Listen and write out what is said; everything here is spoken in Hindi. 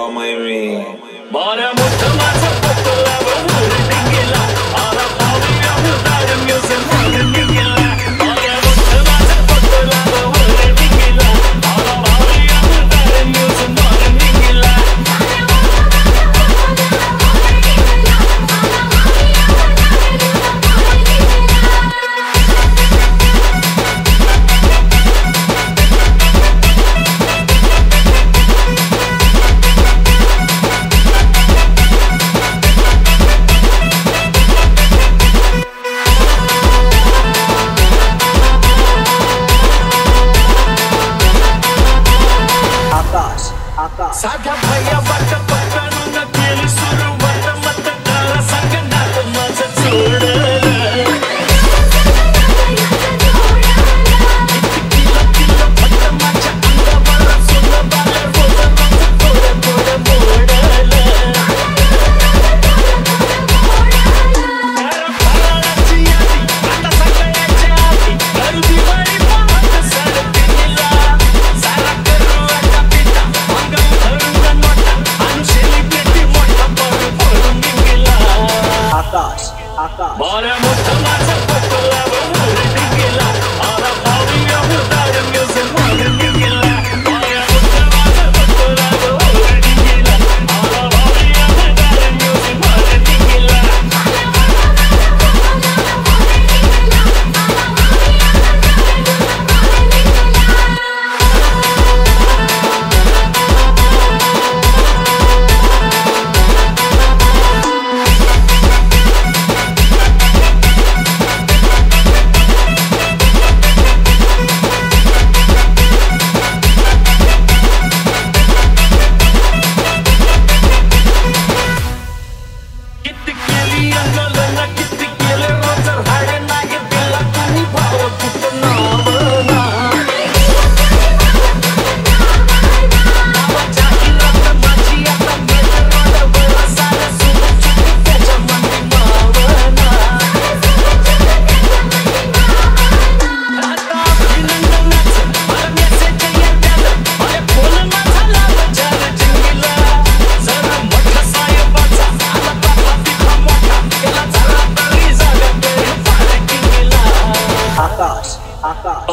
olmayı. Bana mutlu masa Akash Akash. Akash Akash.